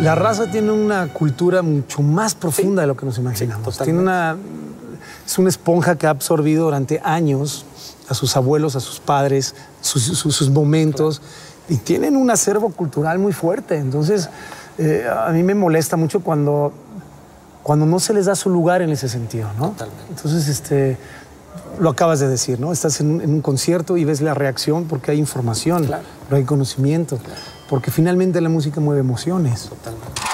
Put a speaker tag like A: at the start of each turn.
A: La raza tiene una cultura mucho más profunda de lo que nos imaginamos. tiene una, es una esponja que ha absorbido durante años a sus abuelos, a sus padres, sus, sus, momentos, y tienen un acervo cultural muy fuerte. Entonces, eh, a mí me molesta mucho cuando, cuando no se les da su lugar en ese sentido, ¿no?
B: Totalmente.
A: Entonces, este, lo acabas de decir, ¿no? Estás en, un concierto y ves la reacción porque hay información,
B: Claro.
A: pero hay conocimiento, porque finalmente la música mueve emociones.
B: Totalmente.